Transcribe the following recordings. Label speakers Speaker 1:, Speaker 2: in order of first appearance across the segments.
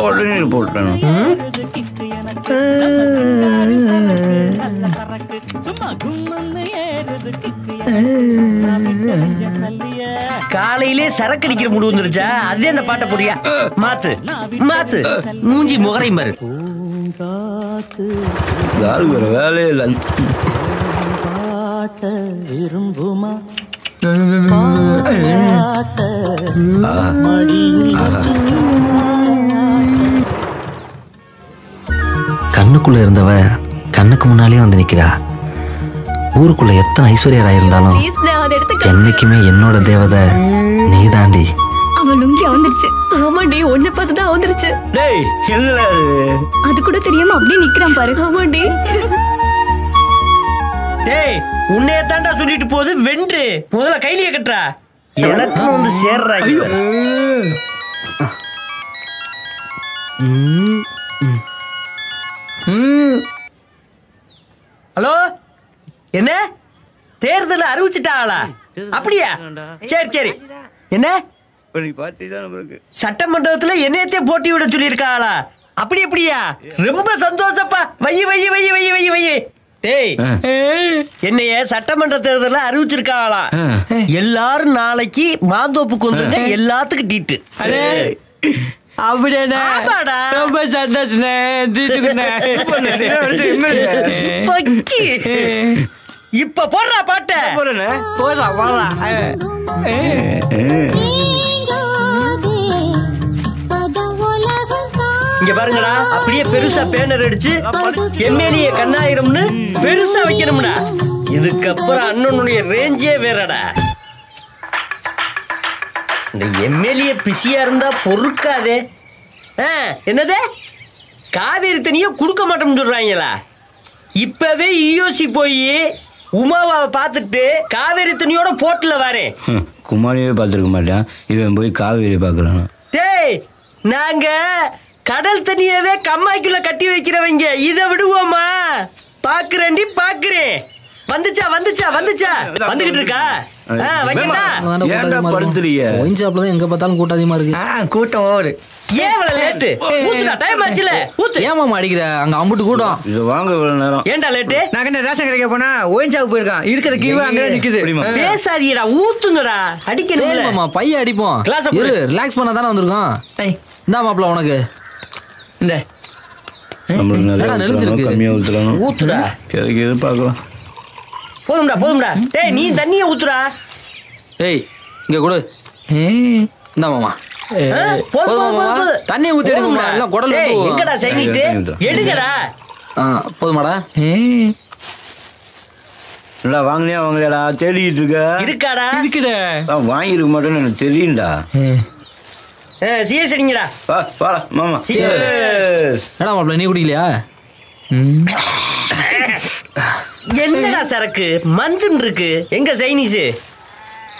Speaker 1: உடனே
Speaker 2: காலையிலே சரக்கு. அடிக்கிற முடி வந்துருச்சா? அதே அந்த பாட்டை புரியா மாத்து மாத்து. மூஞ்சி முகரை
Speaker 1: யாரு வேற
Speaker 3: பாட்ட விரும்புமா?
Speaker 4: கண்ணுக்குள்ள இருந்தவ கண்ணுக்கு முன்னாலே வந்து நிக்கிறா. ஊருக்குள்ள எத்தனை ஐஸ்வர்யரா இருந்தாலும் என்னைக்குமே என்னோட தேவதை நீதாண்டி.
Speaker 5: அவன் லுங்கி வந்துருச்சு ஆமாண்டி உன்னை பார்த்து தான் அது கூட தெரியாம அப்படியே நிக்கிறான் பாரு.
Speaker 2: டேய் உன்னைய தாண்டா சொல்லிட்டு போகுது வென்று. முதல்ல கைலிய கட்டுறா. எனக்கு வந்து சேர்றா. ஹலோ? என்ன? தேர்தல் அறிவிச்சிட்டாங்களா அப்படியா? சரி சரி. என்ன? சட்டமன்றத்துல என்னையத்தே போட்டி விட சொல்லியிருக்காங்களா அப்படி அப்படியா? ரொம்ப சந்தோஷப்பா. வை வை வை வை வை வை டேய். என்னைய சட்டமன்ற தேர்தல அறிவிச்சிருக்காங்களா. எல்லாரும் நாளைக்கு மாந்தோப்புக்கு வந்துருங்க எல்லாத்துக்கும் டீட்டு.
Speaker 6: ரொம்ப
Speaker 2: பக்கி. இப்ப போடுறா பாட்ட.
Speaker 1: போறேனே
Speaker 6: போடா போடா
Speaker 2: இங்க பாருங்கடா அப்படியே பெருசா பேனர் அடிச்சு எம்எல்ஏ கண்ணாயிரம்னு பெருசா வைக்கணும்டா. இதுக்கப்புறம் அண்ணனுடைய ரேஞ்சே வேறடா. இந்த எம்எல்ஏ பிஸியா இருந்தா பொறுக்காதே. என்னது? காவேரி தண்ணியை கொடுக்க மாட்டோம்னு சொல்றாங்களா? இப்பவே இயோசி போய் உமாவை பார்த்துட்டு காவேரி தண்ணியோட போட்டுல வரேன்.
Speaker 1: குமாரியே பார்த்துருக்க மாட்டான். இவன் போய் காவேரி பார்க்கறான்.
Speaker 2: டேய் நாங்க கடல் தண்ணியவே கம்மாய்க்குள்ள கட்டி வைக்கிறவங்க. இதை விடுவோமா? பாக்குறேன்டி பாக்குறேன். வந்துச்சா வந்துச்சா வந்துச்சா? வந்துகிட்டு இருக்கா?
Speaker 4: எங்க பார்த்தாலும் கூட்டம் அதிகமா இருக்கு.
Speaker 6: கூட்டம்
Speaker 4: பைய அடிப்போம் உனக்கு.
Speaker 6: இந்த.
Speaker 1: நம்மளுக்கு நிறைய
Speaker 4: என்னடா
Speaker 1: ஊத்துறானோ,
Speaker 4: நெளிஞ்சிருக்கு?
Speaker 1: கம்மியா ஊத்துறானோ?
Speaker 2: ஊத்துடா.
Speaker 1: கிடைக்கு எதிர்பார்க்கலாம்
Speaker 2: போதும்டா போதும்டா. டேய் நீ தண்ணிய ஊத்துடா.
Speaker 4: ஏய் இங்க கொடு. இந்தா மாமா. தண்ணியை ஊத்தி
Speaker 2: போதும்டா.
Speaker 4: எல்லாம் குடல்
Speaker 2: எங்கடா
Speaker 1: தண்ணி.
Speaker 2: எடுங்கடா.
Speaker 4: ஆ போதுமாடா
Speaker 1: இல்ல வாங்கினியா வாங்கலையாடா? தேடிட்டு இருக்க?
Speaker 2: இருக்காடா.
Speaker 6: இருக்குடே
Speaker 1: வாங்கியிருக்க மாட்டேன்னு எனக்கு தெரியும்டா.
Speaker 2: சிஎஸ் அடிங்கடா.
Speaker 1: வா வாடா மாமா. Cheers.
Speaker 4: ஏடா மாப்பிள நீ குடிக்கலையா?
Speaker 2: என்னடா சரக்கு? மந்துன்னு இருக்கு. எங்க சைனீஸ்?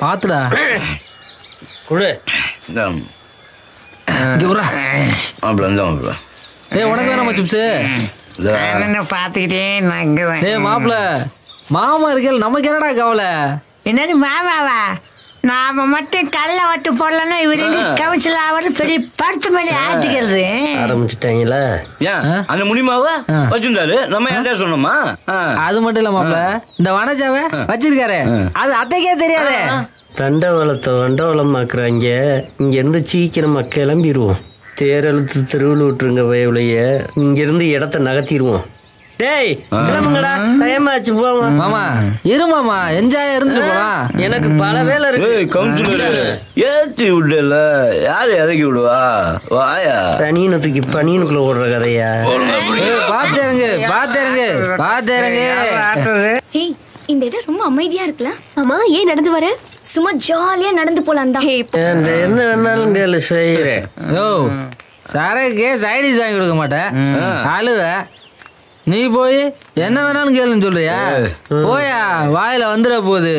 Speaker 4: பாத்துடா.
Speaker 2: குடு.
Speaker 1: இந்தா,
Speaker 4: இங்க விட்றா.
Speaker 1: மாப்பிள இந்த மாப்பிள.
Speaker 4: ஏய் உனக்கு வேணாமா சிப்ஸ்?
Speaker 6: பார்த்துக்கிட்டே நான் இங்க.
Speaker 4: ஏய் மாப்பிள மாமா இருக்கல நமக்கு என்னடா கவலை?
Speaker 7: என்னது மாமாவா? நாம மட்டும் கல்ல வட்டு போடலன்னா இவரு கவுன்சில் ஆவது பெரிய பருத்து மணி ஆட்டிக்கிறது.
Speaker 2: ஆரம்பிச்சிட்டாங்களா?
Speaker 1: ஏன்? அந்த முடிமாவா
Speaker 4: ஆ.
Speaker 1: வச்சிருந்தாரு. நம்ம யார்கிட்ட சொன்னோமா.
Speaker 4: அது மட்டும் இல்ல மாப்பிள. இந்த வனஜாவ வச்சிருக்காரு. அது அத்தைக்கே தெரியாதே.
Speaker 2: தண்டவாளத்தை வண்டவாளமாக்குறாங்க இங்க இருந்து சீக்கிரமா கிளம்பிடுவோம் தேரெழுத்து தெருவில் விட்டுருங்க வயவுலைய. இங்க இருந்து இடத்த நகர்த்திடுவோம் டேய் கிளம்புங்கடா டைம் ஆச்சு போவோம்
Speaker 4: மாமா. இரு மாமா என்ஜாய் இருந்துட்டு போலாம்.
Speaker 2: எனக்கு பல வேலை இருக்கு.
Speaker 1: ஏய் கவுன்சிலர். ஏத்தி விடல. யார் இறக்கி விடுவா? வாயா.
Speaker 2: தனியனை தூக்கி பனியனுக்குள்ள ஓடுற கதையா?
Speaker 4: ஏய், பாத்து இறங்கு பாத்து இறங்கு பாத்து இறங்கு.
Speaker 5: ஏய் இந்த இடம் ரொம்ப அமைதியா இருக்குல்ல? ஆமா ஏன் நடந்து வர? சும்மா ஜாலியா நடந்து போலாம் தான்.
Speaker 2: என்ன வேணாலும் கேளு செய்யறேன்
Speaker 4: யோ சரக்கு சைடிஸ் வாங்கி கொடுக்க மாட்டேன். அழுவ. நீ போய் என்ன வேணாலும் கேளுன்னு சொல்றியா? போயா வாயில வந்துட போகுது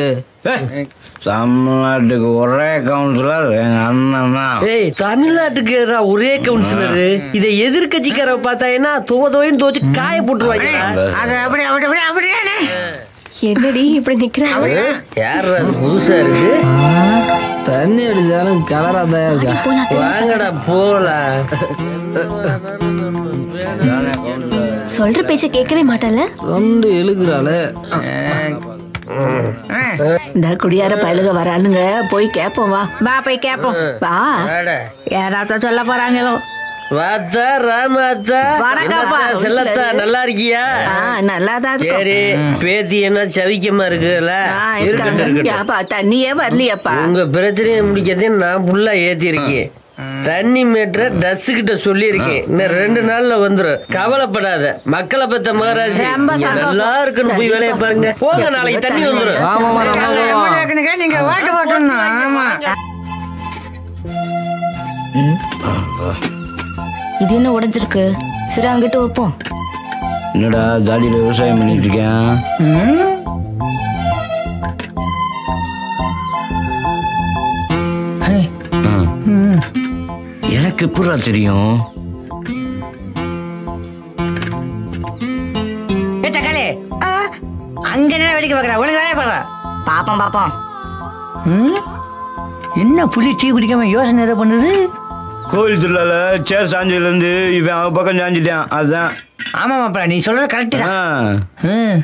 Speaker 1: தமிழ்நாட்டுக்கு ஒரே கவுன்சிலர் எங்க அண்ணன் தான்.
Speaker 2: ஏய் தமிழ்நாட்டுக்கு ஒரே கவுன்சிலரு இதை எதிர்கட்சிக்கார பார்த்தாங்கன்னா துவ துவைன்னு துவச்சு காய போட்டுருவாங்க.
Speaker 7: அது அப்படி அப்படி அப்படி அப்படியானே
Speaker 5: என்னடி இப்படி நிக்கிற
Speaker 2: யார் அது? புதுசா இருக்கு?
Speaker 4: தண்ணி அடிச்சாலும் கலரா தான் இருக்கா
Speaker 2: வாங்கடா போலாம்.
Speaker 5: சொல்ற பேச்ச கேட்கவே மாட்டல
Speaker 4: தொண்டு இழுக்கிறாளே
Speaker 8: இந்த குடியார பயலுக வரானுங்க போய் கேப்போம் வா.
Speaker 7: வா போய் கேட்போம்
Speaker 8: வா.
Speaker 7: யாராச்சும் சொல்ல போறாங்களோ.
Speaker 2: வாத்தா ராமாத்தா.
Speaker 8: வணக்கம்ப்பா.
Speaker 2: செல்லத்தா நல்லா இருக்கியா
Speaker 8: ஆ, நல்லாதான் இருக்கும்.
Speaker 2: சரி பேத்தி என்ன சவிக்கமா இருக்குல்ல இருக்கட்டும்
Speaker 8: தண்ணியே வரலையாப்பா.
Speaker 2: உங்க பிரச்சனையை முடிக்கிறதே நான் ஃபுல்லா ஏத்தி இருக்கேன் தண்ணி மீட்டர டஸ் கிட்ட சொல்லியிருக்கேன். இன்னும் ரெண்டு நாள்ல வந்துரும். கவலைப்படாத. மக்களை பத்த மகாராஜ். நல்லா இருக்கணும் போய் வேலையை பாருங்க. போங்க நாளைக்கு தண்ணி
Speaker 7: எவ்வளவு நீங்க ஓட்டு போட்டணும் ஆமா.
Speaker 5: இது என்ன உடைஞ்சிருக்கு? சரி அங்கிட்டு வைப்போம்.
Speaker 1: என்னடா ஜாலியில் விவசாயம் பண்ணிட்டு இருக்கேன். எனக்கு எப்படா தெரியும்?
Speaker 7: அங்க என்ன வெடிக்க பார்க்கற? ஒழுங்கு வேலையை பாடுற பாப்போம் பாப்போம். என்ன புலி டீ குடிக்காம யோசனை எதை பண்ணுது?
Speaker 1: கோவில் திருவிழால சேர் சாஞ்சதுலேருந்து இவன் அவன் பக்கம் சாஞ்சிட்டான். அதுதான்
Speaker 7: ஆமா மாப்பிள நீ சொல்றது கரெக்ட்
Speaker 1: ஆ.
Speaker 7: தான்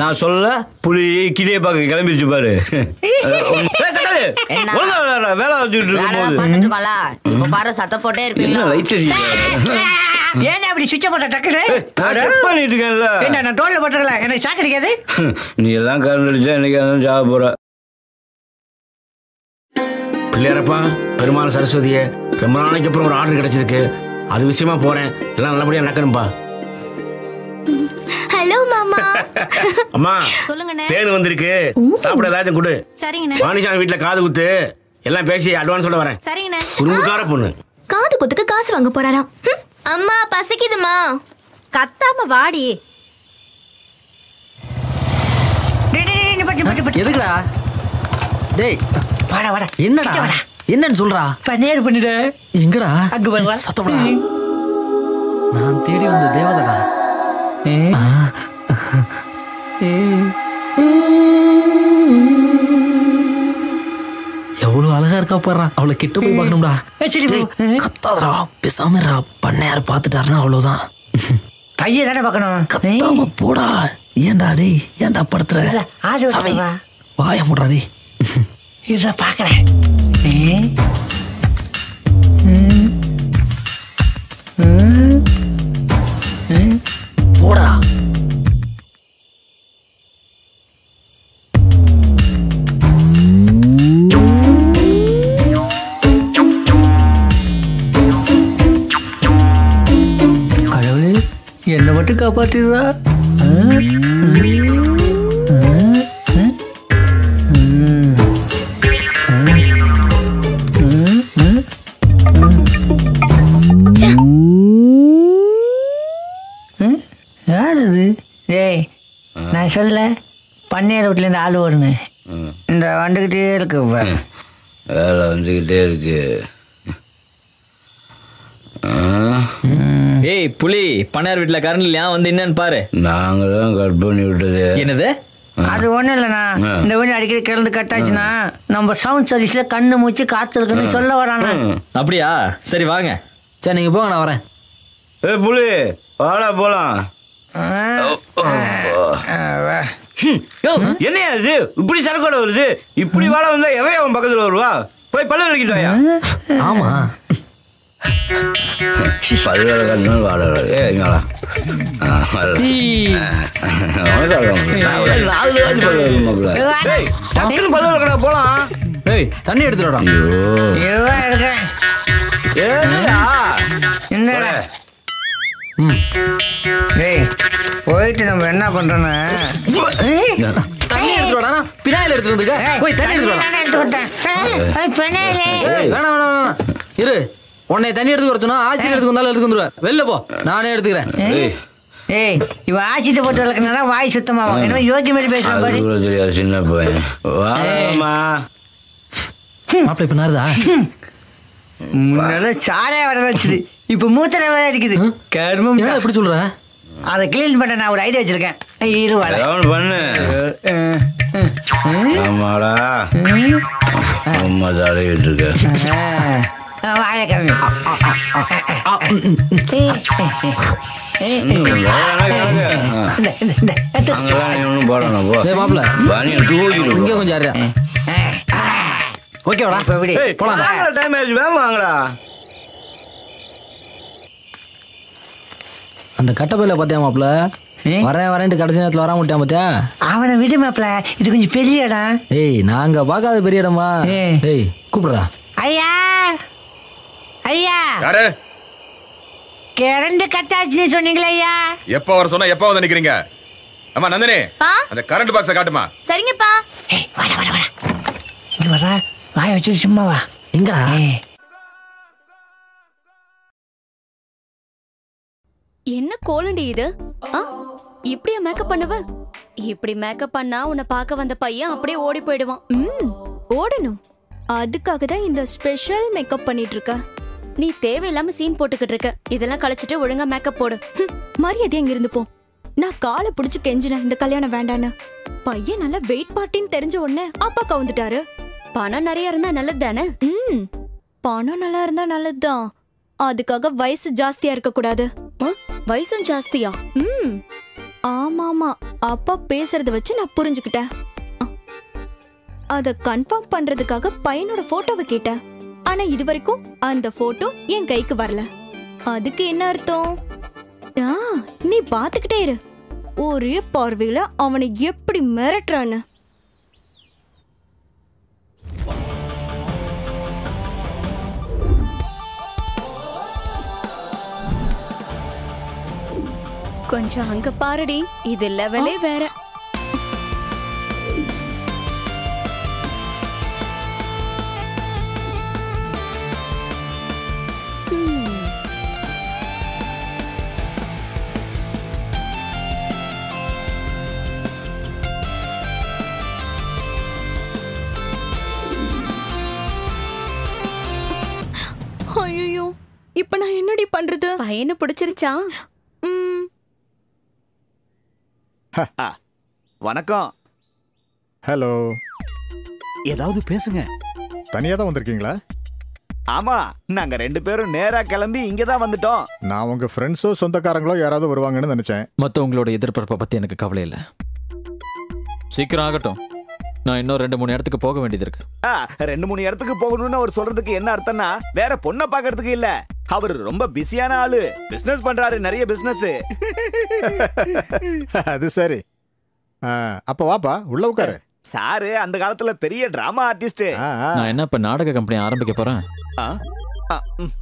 Speaker 1: நான் சொல்ல புலி கிளியை பார்க்க கிளம்பிடுச்சு பாரு. வேலை வச்சுட்டு இருக்கும்போது.
Speaker 9: பாரு சத்த போட்டே
Speaker 1: என்ன லைட்
Speaker 7: ஏன் அப்படி சுவிட்ச போட்ட டக்குனு
Speaker 1: பண்ணிட்டு இருக்கேன்ல.
Speaker 7: என்ன நான் தோல்ல போட்டுறல? எனக்கு சாக்கு அடிக்காது?
Speaker 1: நீ எல்லாம் கரண்ட் அடிச்சா இன்னைக்கு அதான் சாக போற?
Speaker 10: பிள்ளையாரப்பா பெருமாள் சரஸ்வதியே ரொம்ப நாளைக்கு அப்புறம் ஒரு ஆர்டர் கிடைச்சிருக்கு. அது விஷயமா போறேன். எல்லாம் நல்லபடியா நடக்கணும்பா.
Speaker 5: ஹலோ மாமா.
Speaker 10: அம்மா
Speaker 9: சொல்லுங்கண்ணே.
Speaker 10: தேன் வந்திருக்கு. சாப்பிட ஏதாச்சும் கொடு.
Speaker 9: சரிங்கண்ணே.
Speaker 10: வாணிசாமி வீட்டுல காது குத்து எல்லாம் பேசி அட்வான்ஸோட வரேன்.
Speaker 9: சரிங்கண்ணே.
Speaker 10: குறும்புக்கார பொண்ணு.
Speaker 5: காது குத்துக்கு காசு வாங்க போறாராம். அம்மா பசிக்குதுமா.
Speaker 9: கத்தாம வாடி.
Speaker 4: எதுக்குடா? டேய்
Speaker 7: வாடா வாடா.
Speaker 4: என்னடா. என்னன்னு சொல்றா?
Speaker 7: நேர் பண்ணிடு.
Speaker 4: எங்கடா?
Speaker 7: அங்க
Speaker 4: சத்தம்டா நான் தேடி வந்த தேவதடா. எவ்வளவு அழகா இருக்கா பாடுறா அவளை கிட்ட போய் பார்க்கணும்டா.
Speaker 7: சரி போ.
Speaker 4: டேய், கத்தாதடா. பேசாம பண்ணையார பாத்துட்டாருன்னா அவ்வளவுதான்.
Speaker 7: கையை தானே பார்க்கணும்.
Speaker 4: கத்தாம போடா. ஏன்டா டேய் ஏன்டா படுத்துற? சாமி. வாய முடுறா டேய்.
Speaker 7: இத பாக்குறேன்
Speaker 4: போடா.
Speaker 7: கடவுளே என்னை மட்டும் காப்பாத்திடுறா? சொல்ல பன்னீர் வீட்டுல இருந்து ஆள் வரணும் இந்த வந்துக்கிட்டே இருக்கு பாரு.
Speaker 1: வேலை வந்துக்கிட்டே இருக்கு.
Speaker 11: ஏய் புலி பண்ணையார் வீட்டுல கரண்ட் இல்லையா? வந்து என்னன்னு பாரு.
Speaker 1: நாங்க தான் கட் பண்ணி விட்டது.
Speaker 11: என்னது?
Speaker 7: அது ஒண்ணும் இல்லைண்ணா. இந்த வீடு அடிக்கடி கிளந்து கட் ஆச்சுன்னா நம்ம சவுண்ட் சர்வீஸ்ல கண்ணு மூச்சு காத்து இருக்குன்னு சொல்ல வரானா
Speaker 11: அப்படியா? சரி வாங்க.
Speaker 4: சரி நீங்க போங்க நான் வரேன்.
Speaker 1: ஏ புலி வாடா போலாம். என்னையா இது இப்படி சரக்கோட வருது. இப்படி வாழ வந்தா எவைய அவன் பக்கத்துல வருவா? போய் பல்லு விளக்கிட்டு வாயா.
Speaker 4: ஆமா.
Speaker 1: போலாம்.
Speaker 4: ஏய் தண்ணி எடுத்துடா.
Speaker 7: டேய் போயிட்டு நம்ம என்ன பண்றோம்னா ஏய்,
Speaker 4: தண்ணி எடுத்துடா பினாயில் எடுத்துட்டு வந்துருக்க போய் தண்ணி எடுத்துடா
Speaker 7: நானே எடுத்து கொடுத்தேன். ஏய், ஏய், பெண்ணாயிலே.
Speaker 4: ஏய் வேணாம் வேணாம் வேணாம் இரு. உன்னை தண்ணி எடுத்து வரச்சுனா ஆசிரியர் எடுத்து வந்தாலும் எடுத்து வந்துருவேன். வெளில போ. நானே எடுத்துக்கிறேன்.
Speaker 7: ஏய், ஏய். இவ ஆசிட்டு போட்டு வளர்க்கறதுனால வாய் சுத்தமாகும் என்ன யோகி மாதிரி பேசுற
Speaker 1: தெரியாது சின்ன பையன். வாமா
Speaker 4: மாப்பிள்ளை இப்ப நாருதா?
Speaker 7: முன்னால சாரையா வர வச்சுது இப்ப மூத்தல வேற அடிக்குது கர்மம்
Speaker 4: என்ன இப்படி சொல்ற
Speaker 7: அதை கிளீன் பண்ண நான் ஒரு ஐடியா வச்சிருக்கேன் இரு
Speaker 1: ஏதாவது பண்ணு ஆமாடா ரொம்ப தலையிட்டு இருக்க
Speaker 7: வாழைக்கிழங்கு
Speaker 1: போடணும் போ
Speaker 4: இங்கே கொஞ்சம் ஓகேவாடா போலாம்?
Speaker 1: டைம் ஆயிடுச்சு வேகம் வாங்கடா.
Speaker 4: அந்த கட்டப்பையில பார்த்தியா மாப்பிள வரேன் வரேன்ட்டு கடைசி நேரத்தில் வராம விட்டான் பார்த்தியா
Speaker 7: அவனை விடு மாப்பிள இது கொஞ்சம் பெரிய இடம்.
Speaker 4: ஏய் நாங்க பார்க்காத பெரிய இடமா ஏய் கூப்பிடுறா
Speaker 7: ஐயா! ஐயா!
Speaker 12: யாரு?
Speaker 7: கிரண்டு கட்டாச்சுன்னு சொன்னீங்களே ஐயா.
Speaker 12: எப்ப வர சொன்னா எப்ப வந்து நிக்கிறீங்க? அம்மா நந்தினி அந்த கரண்ட் பாக்ஸ காட்டுமா?
Speaker 5: சரிங்கப்பா.
Speaker 7: இங்க வரா வாய வச்சு சும்மா வா
Speaker 4: எங்கடா
Speaker 5: என்ன கோலண்டி இது? ஆ? இப்படியா மேக்கப் பண்ணுவ? இப்படி மேக்கப் பண்ணா உன்னை பார்க்க வந்த பையன் அப்படியே ஓடி போயிடுவான்.
Speaker 13: ம் ஓடணும். அதுக்காக தான் இந்த ஸ்பெஷல் மேக்கப் பண்ணிட்டு இருக்க
Speaker 5: நீ தேவையில்லாம சீன் போட்டுக்கிட்டு இருக்க. இதெல்லாம் கழிச்சிட்டு ஒழுங்கா மேக்கப் போடு.
Speaker 13: மரியாதை அங்க இருந்து போ. நான் காலை பிடிச்சு கெஞ்சினேன் இந்த கல்யாணம் வேண்டான்னு. பையன் நல்லா வெயிட் பார்ட்டின்னு தெரிஞ்ச உடனே அப்பா கவுந்துட்டாரு.
Speaker 5: பணம் நிறைய இருந்தா நல்லது தானே
Speaker 13: ம் பணம் நல்லா இருந்தா நல்லதுதான். அதுக்காக வயசு ஜாஸ்தியா இருக்க கூடாது.
Speaker 5: வயசும் ஜாஸ்தியா?
Speaker 13: ம் ஆமா ஆமா அப்பா பேசுறத வச்சு நான் புரிஞ்சுக்கிட்டேன். அத கன்ஃபார்ம் பண்றதுக்காக பையனோட போட்டோவை கேட்டேன். ஆனா இது வரைக்கும் அந்த போட்டோ என் கைக்கு வரல. அதுக்கு என்ன அர்த்தம்? நீ பாத்துக்கிட்டே இரு. ஒரே பார்வையில அவனை எப்படி மிரட்டுறான்னு.
Speaker 5: கொஞ்சம் அங்க பாருடி. இது லெவலே வேற.
Speaker 13: ஐயோ இப்ப நான் என்னடி பண்றது?
Speaker 5: பையனை பிடிச்சிருச்சா
Speaker 13: ம்
Speaker 14: வணக்கம்.
Speaker 15: ஹலோ.
Speaker 14: ஏதாவது பேசுங்க.
Speaker 15: தனியாக தான் வந்திருக்கீங்களா?
Speaker 14: ஆமா நாங்க ரெண்டு பேரும் நேரா கிளம்பி இங்க தான் வந்துட்டோம்.
Speaker 15: நான் உங்க ஃப்ரெண்ட்ஸோ சொந்தக்காரங்களோ யாராவது வருவாங்கன்னு நினைச்சேன்.
Speaker 11: மற்றவங்களோட எதிர்பார்ப்பை பற்றி எனக்கு கவலை இல்லை. சீக்கிரம் ஆகட்டும். நான் இன்னும் ரெண்டு மூணு இடத்துக்கு போக வேண்டியது இருக்கு.
Speaker 14: ஆ, ரெண்டு மூணு இடத்துக்கு போகணும்னு அவர் சொல்றதுக்கு என்ன அர்த்தம்னா வேற பொண்ணை பாக்குறதுக்கு இல்ல. அவர் ரொம்ப பிஸியான ஆளு. பிசினஸ் பண்றாரு நிறைய பிசினஸ்
Speaker 15: அது சரி. ஆ, அப்ப வாப்பா உள்ள உட்காரு.
Speaker 14: சாரு அந்த காலத்துல பெரிய டிராமா ஆர்டிஸ்ட்
Speaker 11: நான் என்ன இப்போ நாடக கம்பெனி ஆரம்பிக்க போகிறேன்
Speaker 5: ம்.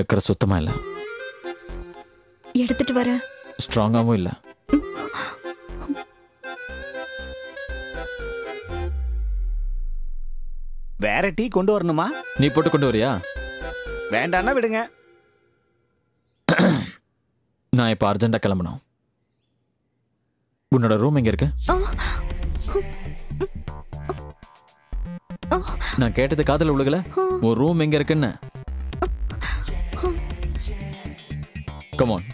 Speaker 11: சக்கரை சுத்தமாக இல்லை.
Speaker 13: எடுத்துட்டு வரேன்
Speaker 11: ஸ்ட்ராங்காகவும் இல்லை.
Speaker 14: வேற டீ கொண்டு வரணுமா?
Speaker 11: நீ போட்டு கொண்டு வரியா?
Speaker 14: வேண்டாம்னா விடுங்க.
Speaker 11: நான் இப்போ அர்ஜென்ட்டாக கிளம்பணும். உன்னோட ரூம் எங்கே இருக்கு? நான் கேட்டது காதல உழுகல. உன் ரூம் எங்க இருக்குன்னு? கமான்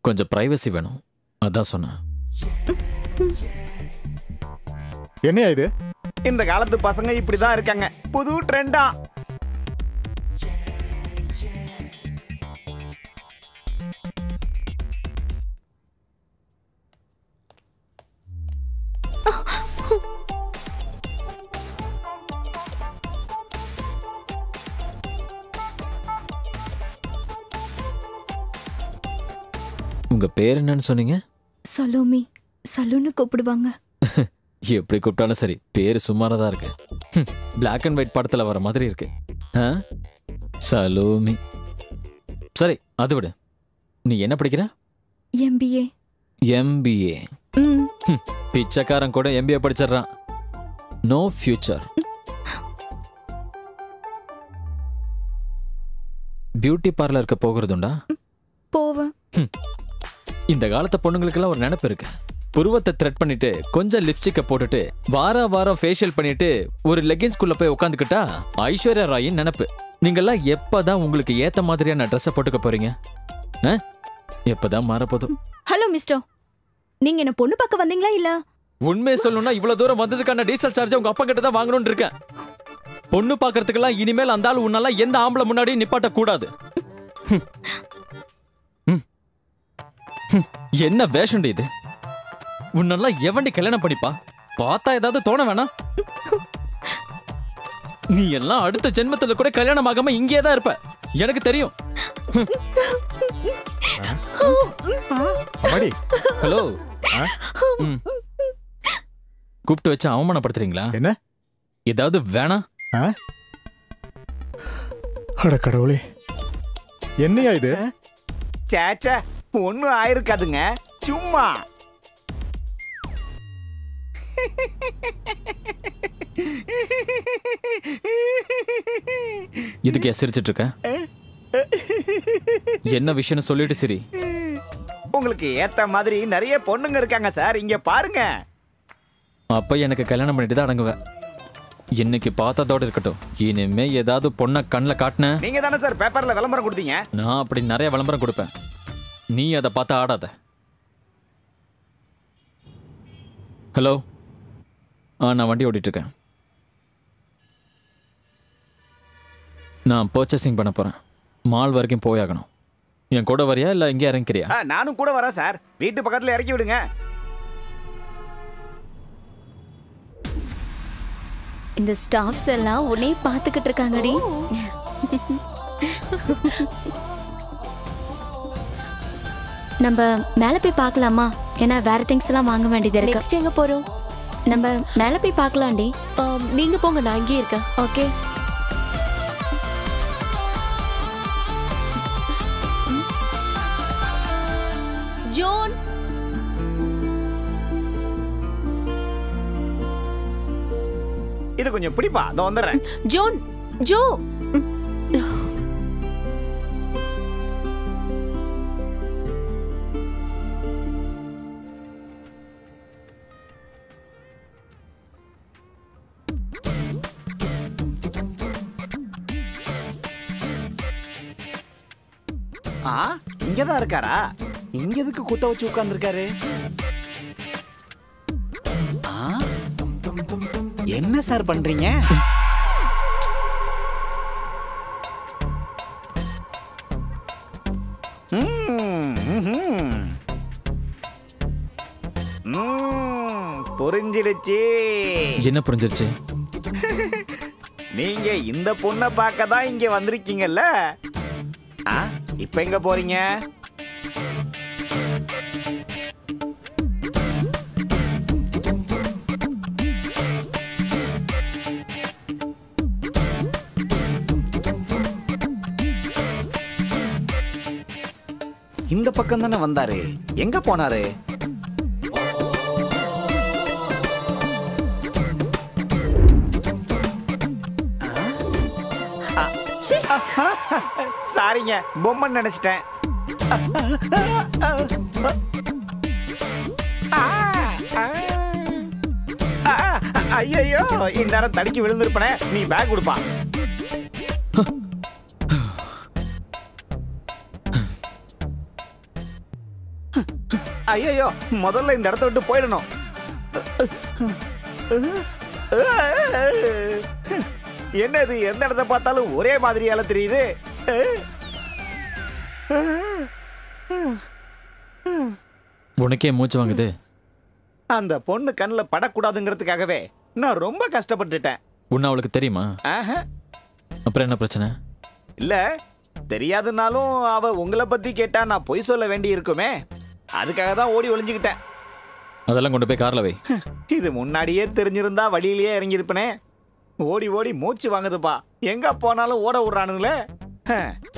Speaker 11: கொஞ்சம் பிரைவசி வேணும். அதான் சொன்னேன்.
Speaker 15: என்னையா இது?
Speaker 14: இந்த காலத்து பசங்க இப்படிதான் இருக்காங்க. புது ட்ரெண்டா
Speaker 11: உங்க பேர் என்னன்னு சொன்னீங்க?
Speaker 13: சலோமி சலூன்னு கூப்பிடுவாங்க.
Speaker 11: எப்படி கூப்பிட்டாலும் சரி பேர் சுமாராக தான் இருக்கு பிளாக் அண்ட் ஒயிட் படத்தில் வர மாதிரி இருக்கு. ஆ? சலோமி. சரி அது விடு. நீ என்ன படிக்கிற?
Speaker 13: எம்பிஏ
Speaker 11: எம்பிஏ பிச்சைக்காரன் கூட எம்பிஏ படிச்சிடுறான். நோ ஃபியூச்சர் பியூட்டி பார்லருக்கு போகிறதுண்டா?
Speaker 13: போவேன்.
Speaker 11: இந்த காலத்து பொண்ணுங்களுக்கெல்லாம் ஒரு நினைப்பு இருக்கு. புருவத்தை த்ரெட் பண்ணிட்டு கொஞ்சம் லிப்ஸ்டிக்கை போட்டுட்டு வார வாரம் ஃபேஷியல் பண்ணிட்டு ஒரு லெகின்ஸ்குள்ள போய் உட்காந்துக்கிட்டா ஐஸ்வர்யா ராயின் நினைப்பு. நீங்கெல்லாம் எப்பதான் உங்களுக்கு ஏத்த மாதிரியான ட்ரெஸ்ஸை போட்டுக்க போறீங்க? எப்பதான் மாறப்போதும்
Speaker 13: ஹலோ மிஸ்டர் நீங்க என்ன பொண்ணு பார்க்க வந்தீங்களா இல்ல?
Speaker 11: உண்மையை சொல்லணும்னா இவ்வளவு தூரம் வந்ததுக்கான டீசல் சார்ஜ் உங்க அப்பா கிட்ட தான் வாங்கணும்னு இருக்கேன். பொண்ணு பாக்குறதுக்கெல்லாம் இனிமேல் அந்த ஆள் உன்னால எந்த ஆம்பளை முன்னாடியும் நிப்பாட்ட கூடாது. என்ன வேஷம் இது? உன்னெல்லாம் எவண்டி கல்யாணம் பண்ணிப்பா? பார்த்தா ஏதாவது தோண வேணாம் நீ எல்லாம் அடுத்த ஜென்மத்துல கூட கல்யாணம் ஆகாம இங்கே தான் இருப்ப. எனக்கு தெரியும். ஹலோ. கூப்பிட்டு வச்சு அவமானப்படுத்துறீங்களா?
Speaker 15: என்ன?
Speaker 11: ஏதாவது வேணாம்
Speaker 15: அட கடவுளே. என்னையா இது?
Speaker 14: சேச்சே. ஒன்றும் ஆயிருக்காதுங்க. சும்மா.
Speaker 11: இதுக்கு சிரிச்சிட்டு இருக்க என்ன விஷயம்னு சொல்லிட்டு சரி.
Speaker 14: உங்களுக்கு ஏத்த மாதிரி நிறைய பொண்ணுங்க இருக்காங்க சார். இங்க பாருங்க.
Speaker 11: அப்ப எனக்கு கல்யாணம் பண்ணிட்டு தான் அடங்குவேன் இன்னைக்கு பார்த்ததோட இருக்கட்டும். இனிமே ஏதாவது பொண்ணை கண்ணில் காட்டின
Speaker 14: நீங்க தானே சார் பேப்பர்ல விளம்பரம் கொடுத்தீங்க.
Speaker 11: நான் அப்படி நிறைய விளம்பரம் கொடுப்பேன். நீ அதை பார்த்து ஆடாத. ஹலோ ஆ நான் வண்டி ஓட்டிட்டு இருக்கேன் நான் பர்ச்சேசிங் பண்ண போறேன். மால் வரைக்கும் போயாகணும் என் கூட வரியா இல்லை இங்கே இறங்கிக்கிறியா?
Speaker 14: நானும் கூட வரேன் சார். வீட்டு பக்கத்துல இறக்கி விடுங்க.
Speaker 5: இந்த ஸ்டாஃப்ஸ் எல்லாம் உன்னையே பார்த்துக்கிட்டு இருக்காங்கடி. நம்ம மேலே போய் பார்க்கலாமா? ஏன்னா வேற திங்ஸ் எல்லாம் வாங்க வேண்டியது இருக்கு.
Speaker 16: நெக்ஸ்ட் எங்க போறோம்?
Speaker 5: நம்ம மேலே போய் பார்க்கலாம்டி.
Speaker 16: நீங்க போங்க நான் இங்கே இருக்கேன்.
Speaker 5: ஓகே?
Speaker 16: ஜோன்!
Speaker 14: இது கொஞ்சம் பிடிப்பா இதோ வந்துடுறேன்.
Speaker 16: ஜோன் ஜோ!
Speaker 14: ஆ? இங்கதான் இருக்காரா? இங்க எதுக்கு குத்த வச்சு உட்கார்ந்துருக்காரு? என்ன சார் பண்றீங்க? புரிஞ்சிடுச்சு.
Speaker 11: என்ன புரிஞ்சிருச்சு?
Speaker 14: நீங்க இந்த பொண்ணை பார்க்க தான் இங்க வந்திருக்கீங்கல்ல? ஆ, இப்ப எங்க போறீங்க? இந்த பக்கம் தானே வந்தாரு. எங்க போனாரு? சாரிங்க பொம்மை நினைச்சிட்டேன். ஐயோ இந்நேரம் தடுக்கி விழுந்திருப்பனே நீ பேக் கொடுப்பா. ஐயோ முதல்ல இந்த இடத்த விட்டு போயிடணும். என்னது எந்த இடத்த பார்த்தாலும் ஒரே மாதிரியால தெரியுது.
Speaker 11: உனக்கே மூச்சு வாங்குது.
Speaker 14: அந்த பொண்ணு கண்ணில் படக்கூடாதுங்கிறதுக்காகவே நான் ரொம்ப கஷ்டப்பட்டுட்டேன்.
Speaker 11: உன்னை அவளுக்கு தெரியுமா. அப்புறம் என்ன பிரச்சனை?
Speaker 14: இல்ல தெரியாதுனாலும் அவ உங்களை பத்தி கேட்டா நான் பொய் சொல்ல வேண்டி இருக்குமே. அதுக்காக தான் ஓடி ஒளிஞ்சுக்கிட்டேன்.
Speaker 11: அதெல்லாம் கொண்டு போய் கார்ல வை.
Speaker 14: இது முன்னாடியே தெரிஞ்சிருந்தா வழியிலேயே இறங்கியிருப்பனே. ஓடி ஓடி மூச்சு வாங்குதுப்பா. எங்க போனாலும் ஓட விடுறானுங்களே.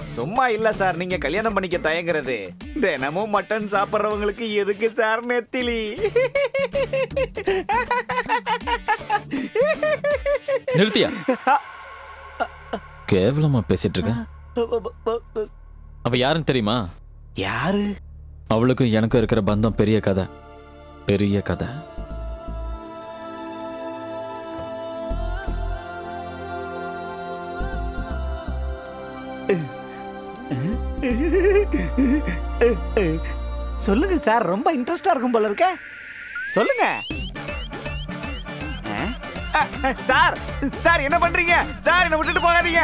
Speaker 14: சும்மா இல்ல சார் நீங்க கல்யாணம் பண்ணிக்க தயங்குறது. தினமும் மட்டன் சாப்பிட்றவங்களுக்கு எதுக்கு சார் நெத்திலி?
Speaker 11: நிறுத்தியா? கேவலமா பேசிட்டு இருக்க அவ யாருன்னு தெரியுமா?
Speaker 14: யாரு?
Speaker 11: அவளுக்கும் எனக்கும் இருக்கிற பந்தம் பெரிய கதை. பெரிய கதை.
Speaker 14: சொல்லுங்க சார் ரொம்ப இன்ட்ரெஸ்டா இருக்கும் போல இருக்க. சொல்லுங்க. சார் சார் என்ன பண்றீங்க? சார் என்ன விட்டுட்டு போகாதீங்க.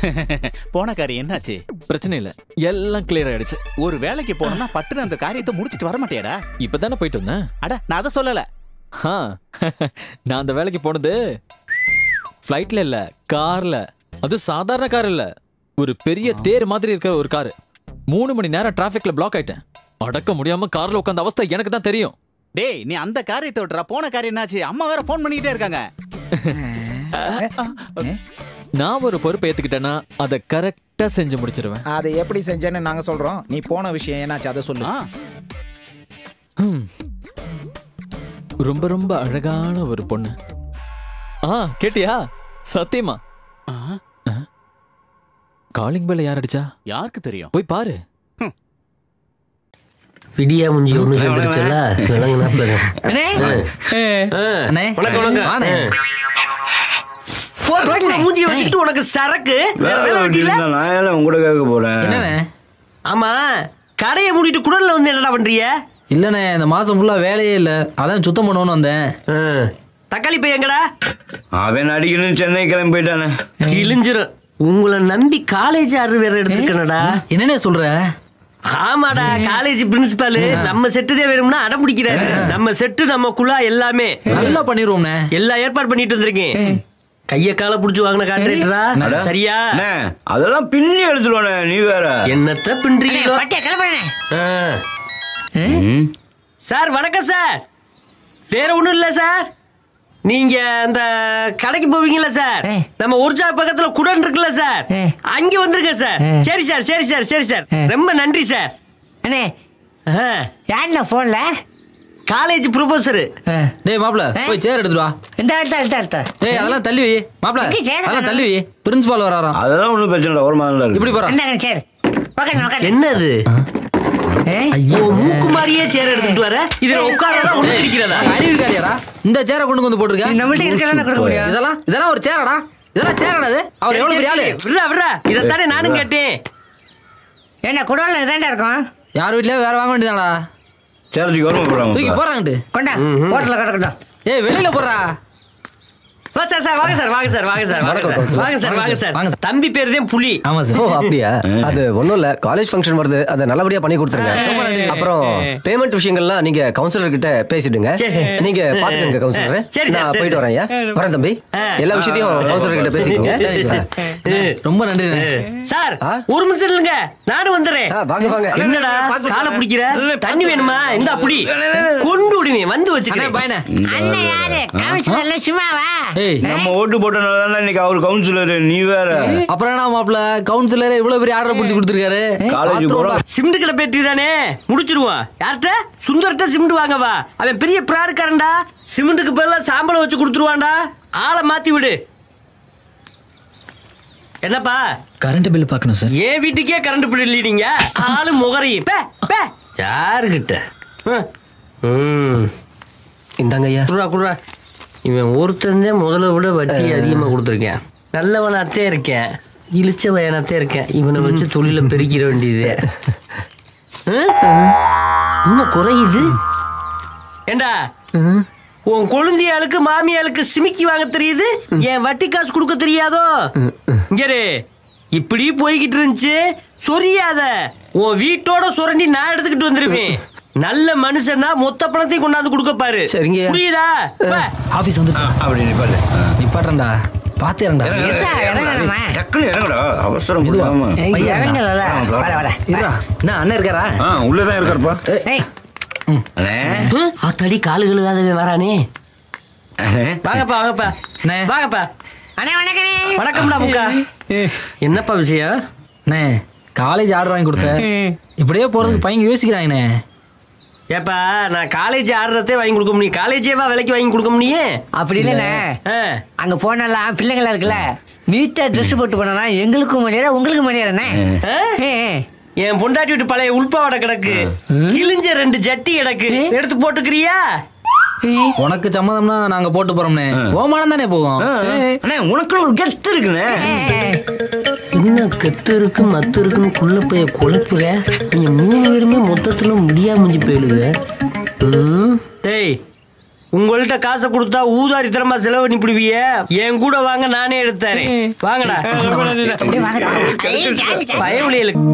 Speaker 17: போன காரியம் என்னாச்சு?
Speaker 11: பிரச்சனை இல்ல. எல்லாம் கிளியர் ஆயிடுச்சு.
Speaker 17: ஒரு வேலைக்கு போனோம்னா பட்டுன்னு அந்த காரியத்தை முடிச்சிட்டு வர மாட்டியாடா?
Speaker 11: இப்பதானே போயிட்டு வந்தேன்.
Speaker 17: அட நான் அதை சொல்லல.
Speaker 11: நான் அந்த வேலைக்கு போனது ஃப்ளைட்ல இல்ல கார்ல. அது சாதாரண கார் இல்ல. ஒரு பெரிய தேர் மாதிரி இருக்கிற ஒரு கார். மூணு மணி நேரம் டிராஃபிக்ல பிளாக் ஆயிட்டேன். அடக்க முடியாம கார்ல உட்காந்த அவஸ்தை எனக்கு தான் தெரியும்.
Speaker 17: டேய் நீ அந்த காரியத்தை விட்டுறா. போன காரியம் என்னாச்சு? அம்மா வேற ஃபோன் பண்ணிக்கிட்டே இருக்காங்க.
Speaker 11: நான் ஒரு பொறுப்பை ஏத்துக்கிட்டேன்னா அதை கரெக்டா செஞ்சு முடிச்சிருவேன்.
Speaker 18: அதை எப்படி செஞ்சேன்னு நாங்க சொல்றோம். நீ போன விஷயம் என்னாச்சு? அதை சொல்லு.
Speaker 11: ரொம்ப ரொம்ப அழகான ஒரு பொண்ணு. ஆ கேட்டியா? சத்தியமா? காலிங் பெல்ல யார் அடிச்சா?
Speaker 17: யாருக்கு தெரியும்?
Speaker 11: போய் பாரு.
Speaker 2: விடியா முஞ்சி ஒண்ணு சேர்ந்துருச்சுல்ல? மூஞ்சிய வச்சுக்கிட்டு உனக்கு சரக்கு. வேற வேலை வெட்டி இல்ல?
Speaker 1: நான் ஏன் உங்க கூட கேட்க போறேன்.
Speaker 2: என்னண்ணே? ஆமா கடையை மூடிட்டு குடல்ல வந்து என்னடா பண்றீங்க?
Speaker 4: இல்லண்ணே இந்த மாசம் ஃபுல்லா வேலையே இல்ல. அதான் சுத்தம் பண்ணுவோன்னு வந்தேன்.
Speaker 2: தக்காளி பை எங்கடா?
Speaker 1: அவன் அடிக்கணும்னு சென்னை கிளம்பி போயிட்டானே.
Speaker 2: கிழிஞ்சிரும். உங்களை நம்பி காலேஜ் ஆர்டர் வேற எடுத்துருக்கனடா.
Speaker 4: என்னண்ணே சொல்ற?
Speaker 2: ஆமாடா காலேஜ் பிரின்சிபால் நம்ம செட்டு தான் வேணும்னா அடம் பிடிக்கிறாரு. நம்ம செட்டு நம்ம குழா எல்லாமே.
Speaker 4: நல்லா பண்ணிடுவோம்ண்ணே
Speaker 2: எல்லா ஏற்பாடு பண்ணிட்டு வந்திருக்கேன். கைய கால புடிச்சு வாங்கின கான்ட்ராக்டரா. சரியா?
Speaker 1: அண்ணே, அதெல்லாம் பின்னி எடுத்துருவானே நீ வேற.
Speaker 2: என்னத்த பின்றீங்களோ. சார் வணக்கம் சார். வேற ஒண்ணும் இல்ல சார். நீங்க அந்த கடைக்கு போவீங்கல்ல சார்? நம்ம உற்சா பக்கத்துல குடன் இருக்குல்ல சார்? அங்க வந்துருங்க சார். சரி சார் சரி சார் சரி சார். ரொம்ப நன்றி சார்.
Speaker 7: அண்ணே. யாருண்ணா போன்ல
Speaker 2: காலேஜ் ப்ரொபோசர்
Speaker 4: டேய் மாப்ள போய் சேர் எடுத்துட்டு வா.
Speaker 7: இந்த எடுத்தா எடுத்தா எடுத்தா
Speaker 4: டேய் அதெல்லாம் தள்ளி வை. மாப்ள அதெல்லாம்? தள்ளி வை. பிரின்சிபால் வராராம்.
Speaker 1: அதெல்லாம் ஒன்றும் பிரச்சனை இல்லை ஒரு மாதிரி
Speaker 4: இப்படி போறா.
Speaker 7: இந்தாங்க சரி உக்காந்து உக்காந்து
Speaker 2: என்னது? ஐயோ. மூக்கு மாதிரியே சேர் எடுத்துட்டு வர. இதுல உட்காரதா ஒண்ணு இருக்கிறதா
Speaker 4: அறிவு இருக்காதியாடா இந்த சேரை கொண்டு வந்து போட்டுருக்க?
Speaker 7: நம்மள்ட்ட இருக்கிறதானே கொடுக்க முடியும்.
Speaker 4: இதெல்லாம் இதெல்லாம் ஒரு சேரடா இதெல்லாம் சேரடா அவர் எவ்வளவு பெரிய ஆளு?
Speaker 2: விட்றா விட்றா. இதைத்தானே நானும் கேட்டேன்.
Speaker 7: என்ன இதாண்டா இருக்கும்?
Speaker 4: யார் வீட்லயே வேற வாங்க வேண்டியதாடா
Speaker 1: சேர்த்துக்கு
Speaker 4: தூக்கி போறாங்கட்டு
Speaker 7: கொண்டா ஹோட்டல்ல கிடக்கட்டும்.
Speaker 4: ஏய் வெளியில போறா
Speaker 2: சார் சார் வாங்க சார் வாங்க சார் வாங்க சார் வாங்க
Speaker 19: வணக்கம்,
Speaker 2: சார். வாங்க சார் வாங்க சார். தம்பி பேர் தான் புலி.
Speaker 4: ஆமா
Speaker 19: ஓ அப்படியா? அது ஒண்ணும் இல்ல. காலேஜ் ஃபங்க்ஷன் வருது. அதை நல்லபடியா பண்ணி கொடுத்துருங்க. அப்புறம் பேமெண்ட் விஷயங்கள்லாம் நீங்க கவுன்சிலர் கிட்ட பேசிடுங்க.
Speaker 2: சரி.
Speaker 19: நீங்க பாத்துக்கங்க கவுன்சிலர்
Speaker 2: சரி,
Speaker 19: நான்
Speaker 2: சரி,
Speaker 19: போயிட்டு
Speaker 2: சரி.
Speaker 19: வரேன் ஐயா. வரேன் தம்பி. எல்லா விஷயத்தையும் கவுன்சிலர் கிட்ட பேசிக்கோங்க.
Speaker 2: சரி, சரி.
Speaker 4: ரொம்ப நன்றி.
Speaker 2: சார் ஒரு நிமிஷம் இல்லைங்க நானும் வந்துடுறேன்.
Speaker 19: வாங்க வாங்க.
Speaker 2: என்னடா? காலை பிடிக்கிற? தண்ணி வேணுமா? இந்த புடி கொண்டு விடுவேன் வந்து வச்சுக்கிறேன்.
Speaker 7: சும்மாவா?
Speaker 1: நம்ம ஓட்டு போட்டனால தானே இன்னைக்கு அவர் கவுன்சிலர் நீ வேற.
Speaker 4: அப்புறம் என்ன மாப்ள கவுன்சிலரே இவ்வளவு பெரிய ஆர்டர் பிடிச்சி கொடுத்துருக்காரு.
Speaker 1: காலேஜ் போறோம்
Speaker 2: சிமெண்ட் கடை. பேட்டி தானே? முடிச்சிருவான் யார்கிட்ட? சுந்தர்கிட்ட சிமெண்ட் வாங்கவா. அவன் பெரிய பிராடுக்காரன்டா சிமெண்ட்டுக்கு பதிலாக சாம்பலை வச்சு கொடுத்துருவான்டா. ஆளை மாத்தி விடு. என்னப்பா?
Speaker 4: கரண்ட் பில் பார்க்கணும் சார்
Speaker 2: என் வீட்டுக்கே கரண்ட் பில் இல்லைங்க ஆளு முகரி பே பே. யாருக்கிட்ட ம்.
Speaker 19: இந்தாங்க ஐயா.
Speaker 2: குடுறா குடுறா. இவன் ஒருத்தன் தான் முதல்ல விட வட்டி அதிகமாக கொடுத்துருக்கேன். நல்லவனாத்தே இருக்கேன். இழிச்ச வயனாத்தே இருக்கேன். இவனை வச்சு தொழில பெருக்கிற வேண்டியது. இன்னும் குறையுது? ஏண்டா? உன் கொழுந்தியாளுக்கு மாமியாளுக்கு சிமிக்கி வாங்க தெரியுது? என் வட்டி காசு கொடுக்க தெரியாதோ? இங்கரு இப்படி போய்கிட்டு இருந்துச்சு சொரியாத. உன் வீட்டோட சுரண்டி நான் எடுத்துக்கிட்டு வந்துருவேன் நல்ல மனுஷனா மொத்த பணத்தையும் கொண்டாந்து கொடுக்க பாரு.
Speaker 19: சரிங்க.
Speaker 2: புரியுதா.
Speaker 4: ஆபீஸ் வந்து
Speaker 1: அப்படி நிப்பாடு
Speaker 4: நிப்பாட்டா பாத்தேன்டா
Speaker 1: டக்குன்னு இறங்குடா. அவசரம்
Speaker 7: இறங்கல வர
Speaker 4: என்ன அண்ணன் இருக்காரா?
Speaker 12: உள்ளதான் இருக்காருப்பா.
Speaker 7: ஏய்.
Speaker 2: ஆத்தாடி காலு கழுகாதவே வரானே. வாங்கப்பா வாங்கப்பா. வாங்கப்பா.
Speaker 7: அண்ணே வணக்கண்ணே
Speaker 2: வணக்கம்டா முக்கா. என்னப்பா விஷயம்?
Speaker 4: அண்ணே காலேஜ் ஆர்டர் வாங்கி கொடுத்த இப்படியே போறதுக்கு பையன் யோசிக்கிறாங்கண்ணே
Speaker 2: ஏப்பா நான் காலேஜ் ஆடுறதே வாங்கி கொடுக்க முடியும். காலேஜேவா விலைக்கு வாங்கி கொடுக்க முடியும்?
Speaker 7: அப்படி இல்லைண்ணே. அங்க போனெல்லாம் பிள்ளைங்களா இருக்குல்ல? நீட்டா ட்ரெஸ் போட்டு போனா எங்களுக்கும் மரியாதை உங்களுக்கு மரியாதைண்ணே.
Speaker 2: என் பொண்டாட்டி வீட்டு பழைய உள்பாவடை கிடக்கு. கிழிஞ்ச ரெண்டு ஜட்டி கிடக்கு. எடுத்து போட்டுக்கிறியா?
Speaker 4: உனக்கு சம்மதம்னா நாங்க போட்டு போறோம்னே ஓமானம் தானே போகும்
Speaker 1: அண்ணே உனக்கு ஒரு கெத்து இருக்குண்ணே.
Speaker 2: என்ன கெத்து இருக்கு மத்து இருக்குன்னு குள்ள போய் குழப்புற? நீங்க மூணு பேருமே மொத்தத்துல முடியாம முடிஞ்சு போயிடுது. ம். டேய் உங்கள்ட்ட காசை கொடுத்தா ஊதாரி தரமா செலவு பண்ணிப்பிடுவிய என் கூட வாங்க நானே எடுத்தாரேன் வாங்கடா. பயவுளியலுக்கு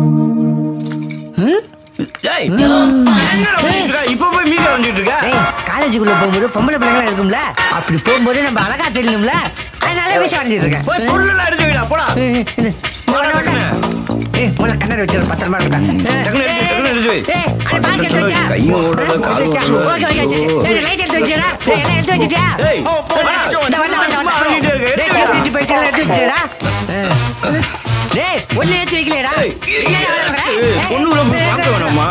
Speaker 7: காலேஜுக்குள்ள போகும்போது பொம்பளை பிள்ளைங்களா இருக்கும்ல? அப்படி போகும்போது நம்ம அழகா தெரியணும்ல அதனால விஷயம் வரைஞ்சிட்டு இருக்கேன். கண்ணாடி வச்சிரு பத்திரமா இருக்கா? பாக்க டேய் ஒண்ணு
Speaker 1: கூட போய் பார்க்க வேணாமா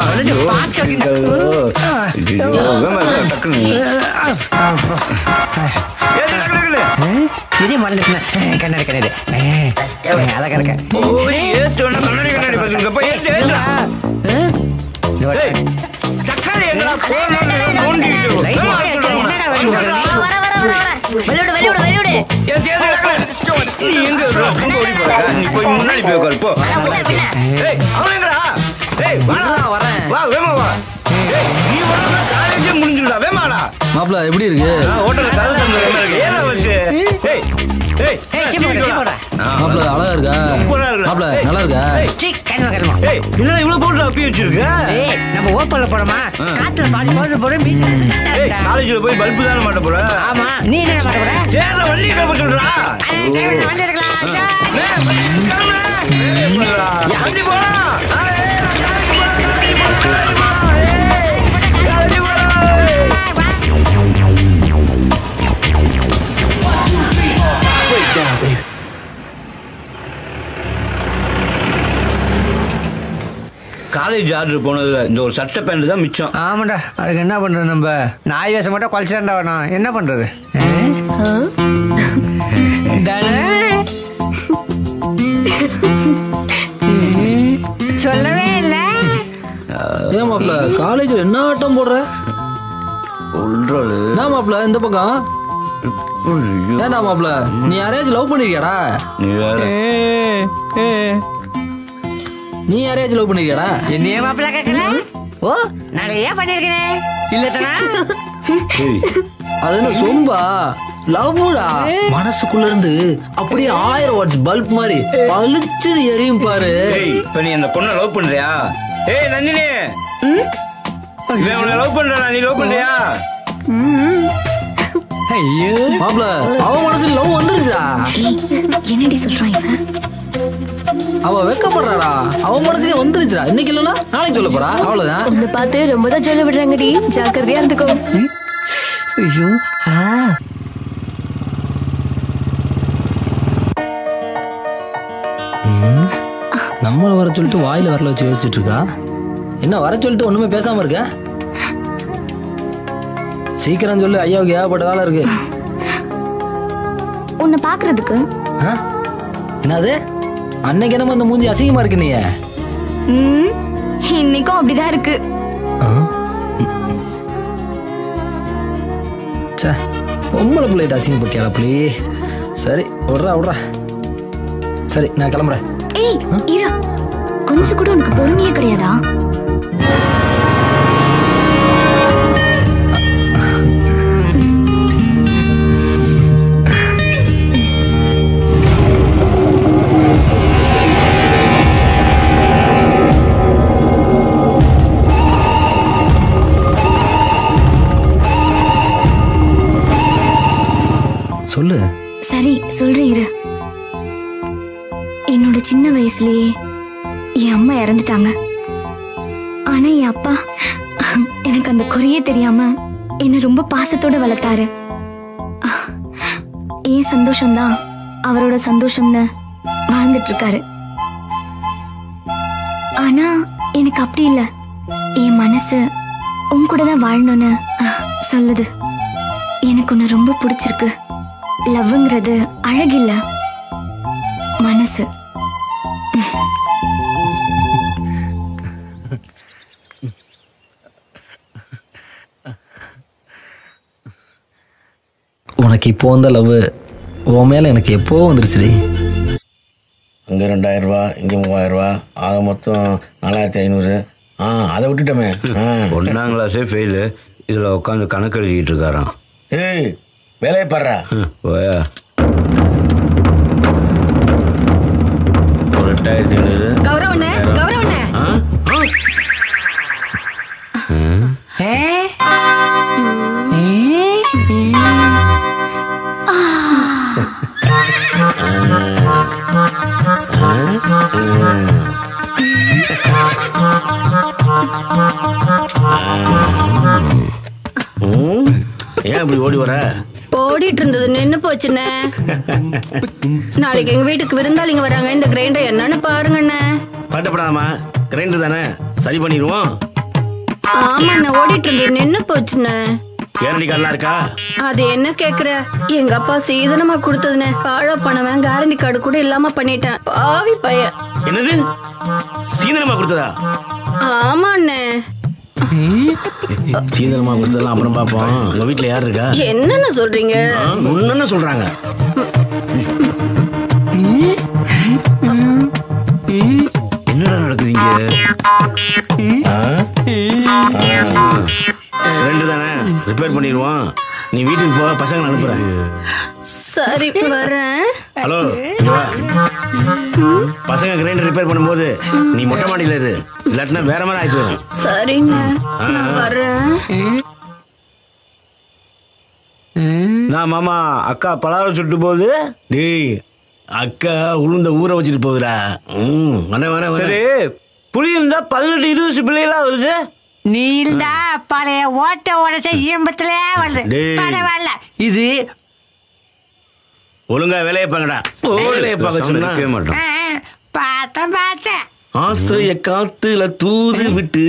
Speaker 7: இதே மறந்துட்டுனா கண்ணாடி கண்ணாடி அழகா இருக்க
Speaker 1: கண்ணாடி கண்ணாடி தக்காளி எடுத்துடா
Speaker 20: வெளியோடு வெளியோடு வெளியோடு
Speaker 1: நீ எங்க ஓடி போற போய் உட்காரு போ. ஏய் அவன் எங்கடா? ஏய் வாடா. வரேன் வா வேகமா வா. ஏய் நீ வரனா காலேஜே முடிஞ்சுடா வேகமாடா.
Speaker 4: மாப்பிள எப்படி இருக்கு?
Speaker 1: ஹோட்டல்ல கதை தந்து வேகமா இருக்கு. ஏறா வச்சு. ஏய் ஏய்
Speaker 7: ஏய், சீப்போடா, சீப்போடா.
Speaker 4: மாப்பிள அழகா இருக்கா?
Speaker 1: சூப்பரா இருக்குடா.
Speaker 4: மாப்பிள
Speaker 1: ஏய்,
Speaker 4: நல்லா இருக்கா?
Speaker 1: ஏய்,
Speaker 7: சீ கண்ணு கண்ணு
Speaker 1: ஏய் என்னடா இவ்வளவு போட்டு அப்பி வச்சிருக்க?
Speaker 7: ஏய் நம்ம ஓப்பன்ல போறோமா காத்துல பாதி போட்டு போடு மீன்
Speaker 1: ஏய் காலேஜ்ல போய் பல்பு தானே மாட்ட போற?
Speaker 7: ஆமா. நீ என்ன மாட்ட போற?
Speaker 1: சேர்ற வள்ளி கிளம்ப சொல்றா. காலேஜ் ஆர்டர் போனதுல இந்த ஒரு சட்டை பேண்ட் தான் மிச்சம்.
Speaker 7: ஆமாடா அதுக்கு என்ன பண்றது நம்ம? நாய் வேஷம் மட்டும் குழச்சிட்டா வேணும் என்ன பண்றது? தானே?
Speaker 4: ஏன் மாப்பிள? காலேஜ்ல என்ன ஆட்டம் போடுற?
Speaker 1: சொல்றது
Speaker 4: என்ன மாப்பிள? இந்த பக்கம். ஏன்டா மாப்பிள? நீ யாரையாச்சும் லவ் பண்ணிருக்கியாடா?
Speaker 1: நீ வேற.
Speaker 4: நீ யாரையாச்சும் லவ் பண்ணிருக்கியாடா?
Speaker 7: என்னைய மாப்பிள்ள கேட்கல ஓ நிறைய பண்ணிருக்கேன் இல்ல தானா
Speaker 4: அது என்ன சொம்பா? லவ்டா? மனசுக்குள்ள இருந்து அப்படியே ஆயிரம் வாட்ஸ் பல்ப் மாதிரி பழுச்சுன்னு எரியும் பாரு.
Speaker 1: இப்ப நீ அந்த பொண்ணை லவ் பண்றியா? ஏய் நந்தினி. இவன் உன்னை லவ் பண்றானா? நீ லவ் பண்றியா?
Speaker 7: ஐயோ.
Speaker 4: மாப்பிள அவ மனசுல லவ் வந்துருச்சா?
Speaker 21: என்னடி சொல்றான் இவன்?
Speaker 4: அவ வெக்கப்படுறாடா. அவ மனசுலயே வந்துருச்சுடா. இன்னைக்கு இல்லனா நாளைக்கு சொல்ல போறா. அவ்வளவுதான்.
Speaker 5: உன்னை பார்த்து ரொம்ப தான் சொல்ல விடுறாங்கடி. ஜாக்கிரதையா இருந்துக்கோ.
Speaker 7: ஐயோ. ஆ.
Speaker 4: நம்மள வர சொல்லிட்டு வாயில வரல வச்சு யோசிச்சுட்டு இருக்கா? என்ன வர சொல்லிட்டு ஒண்ணுமே பேசாம இருக்க? சீக்கிரம் சொல்லு ஐயாவுக்கு ஏகப்பட்ட வேலை இருக்கு.
Speaker 21: உன்னை பாக்குறதுக்கு.
Speaker 4: ஆ? என்னது? அன்னைக்கு என்னமோ அந்த மூஞ்சி அசிங்கமா இருக்கு நீ
Speaker 21: இன்னைக்கும் அப்படிதான் இருக்கு.
Speaker 4: பொம்பளை பிள்ளைகிட்ட அசிங்கப்பட்டியாளா பிள்ளை சரி விட்றா விட்றா. சரி நான் கிளம்புறேன்.
Speaker 21: கொஞ்சம் கூட உனக்கு பொறுமையே கிடையாதா?
Speaker 4: சொல்லு.
Speaker 21: சரி சொல்றேன் இரு. என்னோட சின்ன வயசுலயே என் அம்மா இறந்துட்டாங்க. ஆனா என் அப்பா எனக்கு அந்த குறையே தெரியாம என்னை ரொம்ப பாசத்தோட வளர்த்தாரு. ஏன் சந்தோஷம்தான் அவரோட சந்தோஷம்னு வாழ்ந்துட்டு இருக்காரு ஆனா எனக்கு அப்படி இல்லை. என் மனசு
Speaker 5: உன் கூட தான் வாழணும்னு சொல்லுது. எனக்கு உன்னை ரொம்ப பிடிச்சிருக்கு. லவ்ங்கிறது அழகில்ல. மனசு.
Speaker 4: உனக்கு இப்போ வந்த லவ் உன் மேலே எனக்கு எப்போ வந்துருச்சுடி?
Speaker 10: அங்கே ரெண்டாயிரம் ரூபா இங்கே மூவாயிரம் ரூபா ஆக மொத்தம் நாலாயிரத்தி ஐநூறு. ஆ அதை விட்டுட்டோமே. ஆ.
Speaker 1: ஒன்றாம் கிளாஸே ஃபெயிலு இதில் உட்காந்து கணக்கு எழுதிக்கிட்டு இருக்காராம்.
Speaker 10: ஏய் வேலையை பாடுறா.
Speaker 1: ஓயா
Speaker 10: ஒரு எட்டாயிரத்தி ஐநூறு.
Speaker 9: போச்சுண்ணே நாளைக்கு எங்க வீட்டுக்கு விருந்தாளிங்க வராங்க. இந்த கிரைண்டர் என்னன்னு பாருங்கண்ணே.
Speaker 10: பட்டப்படாமா கிரைண்டர் தானே? சரி பண்ணிடுவோம்.
Speaker 9: ஆமாண்ணே ஓடிட்டு இருந்தது நின்னு போச்சுண்ணே.
Speaker 10: கேரண்டி கார்டெலாம் இருக்கா?
Speaker 9: அது என்ன கேக்குற? எங்க அப்பா சீதனமா கொடுத்ததுண்ணே. பாழா பண்ணவன் கேரண்டி கார்டு கூட இல்லாம பண்ணிட்டேன். பாவி பையன்.
Speaker 10: என்னது? சீதனமா கொடுத்ததா?
Speaker 9: ஆமாண்ணே.
Speaker 10: சீதனமா கொடுத்ததெல்லாம் அப்புறம் பார்ப்போம். உங்க வீட்டில் யார் இருக்கா?
Speaker 9: என்னென்ன சொல்றீங்க?
Speaker 10: முன்னு சொல்றாங்க?
Speaker 1: என்னடா நடக்குதுங்க.
Speaker 10: ரெண்டு தானே ரிப்பேர் பண்ணிடுவோம். நீ வீட்டுக்கு போ பசங்களை அனுப்புறேன்
Speaker 9: சரி வரேன்.
Speaker 10: ஹலோ. பசங்க கிரைண்டர் ரிப்பேர் பண்ணும்போது நீ மொட்டை மாடியில் இரு. இல்லாட்டினா வேற மாதிரி ஆகி போயிடும்
Speaker 9: சரிங்க. நான் வரேன்.
Speaker 1: நான் மாமா அக்கா பலாரம் சுட்டு போகுது?
Speaker 10: டேய் அக்கா உளுந்த ஊற வச்சுட்டு போகுதுடா. ம் வரேன் வரேன்
Speaker 1: சரி புளி இருந்தா பதினெட்டு இருபது பிள்ளைகளா வருது.
Speaker 7: நீல்டா பழைய ஓட்ட உடச்ச ஈம்பத்துல வருது.
Speaker 10: டேய்.
Speaker 7: பரவாயில்ல. இது
Speaker 10: ஒழுங்கா வேலையை பாங்கடா வேலையை பார்க்க சொன்னா.
Speaker 7: ஆ, பார்த்தேன் பார்த்தேன்.
Speaker 10: ஆசிரிய காத்துல தூது விட்டு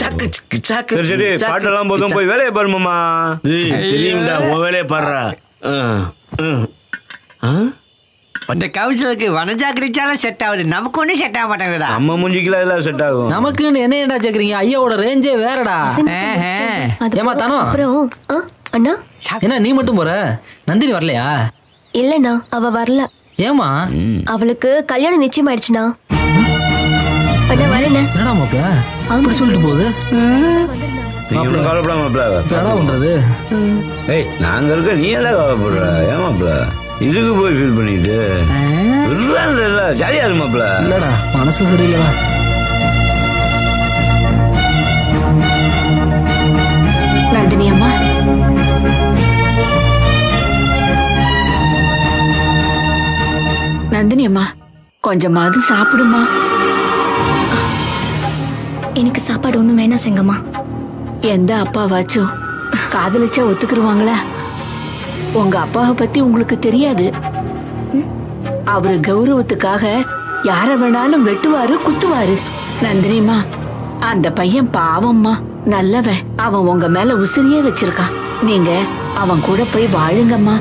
Speaker 10: சாக்கு சிக்கு சாக்கு
Speaker 1: சரி பாட்டெல்லாம் போதும். போய் வேலையை பாரு மாமா.
Speaker 10: டேய், தெரியும்டா உன் வேலையை பாடுறா. ஆ,
Speaker 6: இந்த கவுன்சிலுக்கு வனஜா கிரிச்சாலும் செட் ஆகுது. நமக்கு ஒன்றும் செட் ஆக மாட்டேங்குதுடா.
Speaker 1: அம்மா மூஞ்சிக்கெல்லாம் எல்லாம் செட் ஆகும்.
Speaker 4: நமக்குன்னு என்ன ஏன்டா கேக்குறீங்க? ஐயாவோட ரேஞ்சே வேறடா. ஏமா தானோ?
Speaker 16: அப்புறம் அண்ணா?
Speaker 4: என்ன நீ மட்டும் போற? நந்தினி வரலையா?
Speaker 16: இல்லண்ணா அவ வரல.
Speaker 4: ஏமா
Speaker 16: அவளுக்கு கல்யாணம் நிச்சயம் ஆயிடுச்சுண்ணா அண்ணா வரேண்ணே.
Speaker 4: என்னடா அப்படி சொல்லிட்டு போகுது?
Speaker 1: கவலைப்படாம
Speaker 4: பண்றது?
Speaker 1: ஏய் நாங்க இருக்க நீ எல்லாம் கவலைப்படுற. ஏன் மாப்பிள? இதுக்கு போய் ஃபீல் பண்ணிட்டு? இல்ல ஜாலியா இருக்கு மாப்பிள.
Speaker 4: இல்லடா மனசு சரியில்லடா.
Speaker 8: நந்தினி அம்மா. நந்தினி அம்மா கொஞ்சமாவது சாப்பிடுமா?
Speaker 5: எனக்கு சாப்பாடு ஒன்றும் வேணாம் செங்கம்மா.
Speaker 8: எந்த அப்பாவாச்சும் காதலிச்சா ஒத்துக்குருவாங்களா? உங்க அப்பாவை பத்தி உங்களுக்கு தெரியாது. அவரு கௌரவத்துக்காக யார வேணாலும் வெட்டுவாரு குத்துவாரு. நந்தினிமா அந்த பையன் பாவம்மா. நல்லவன். அவன் உங்க மேல உசிரியே வச்சிருக்கான். நீங்க அவன் கூட போய் வாழுங்கம்மா.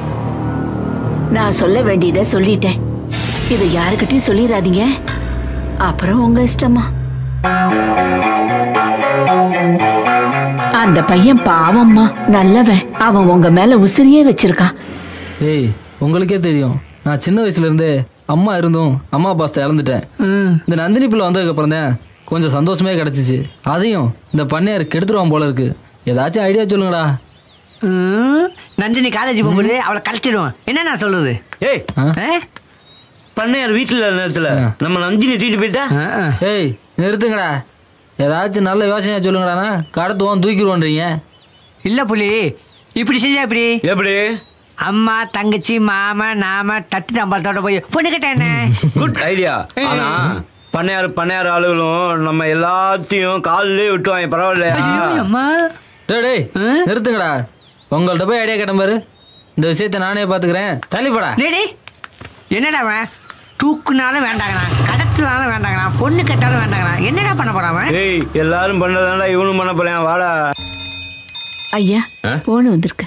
Speaker 8: நான் சொல்ல வேண்டியதை சொல்லிட்டேன். இதை யாருக்கிட்டையும் சொல்லிடாதீங்க. அப்புறம் உங்க இஷ்டமா அந்த பையன் பாவம்மா. நல்லவன். அவன் உங்க மேல உசிரியே வச்சிருக்கான்.
Speaker 4: ஏய் உங்களுக்கே தெரியும். நான் சின்ன வயசுல இருந்தே அம்மா இருந்தும் அம்மா பாஸ்தை இழந்துட்டேன். இந்த நந்தினி பிள்ளை வந்ததுக்கு அப்புறம் தான் கொஞ்சம் சந்தோஷமே கிடைச்சிச்சு. அதையும் இந்த பண்ணையார் கெடுத்துருவான் போல இருக்கு. ஏதாச்சும் ஐடியா சொல்லுங்கடா.
Speaker 6: நந்தினி காலேஜ் போகும்போது அவளை கழட்டிடுவோம். என்ன நான் சொல்றது?
Speaker 1: ஏய் பண்ணையார் வீட்டில் நேரத்தில். நம்ம நந்தினி தூக்கிட்டு போயிட்டா?
Speaker 4: ஏய் நிறுத்துங்கடா. ஏதாச்சும் நல்ல யோசனையா சொல்லுங்கடாண்ணா. கடத்துவோம் தூக்கிடுவோன்றீங்க.
Speaker 6: இல்ல புலி. இப்படி செஞ்சா எப்படி?
Speaker 1: எப்படி?
Speaker 6: அம்மா தங்கச்சி மாமா நாம தட்டு தம்பாலத்தோட போய் பொண்ணு கேட்டேன்னு
Speaker 1: குட் ஐடியா ஆனா பண்ணையார் பண்ணையார் ஆளுகளும் நம்ம எல்லாத்தையும் காலிலே விட்டுவாங்க. பரவாயில்லையா?
Speaker 6: அம்மா.
Speaker 4: டேய் டேய் நிறுத்துங்கடா. உங்கள்கிட்ட போய் ஐடியா கேட்டேன் பாரு. இந்த விஷயத்தை நானே பார்த்துக்கிறேன். தள்ளிப்படா.
Speaker 6: என்னடா அவன்? தூக்குனாலும் வேண்டாங்கண்ணா கடத்தினாலும் வேண்டாங்கண்ணா பொண்ணு கட்டாலும் வேண்டாங்கண்ணா. என்னடா பண்ண போறான்
Speaker 1: ஏய் எல்லாரும் பண்ணதால இவனும் பண்ண போறேன். வாடா.
Speaker 8: ஐயா போன வந்திருக்கு.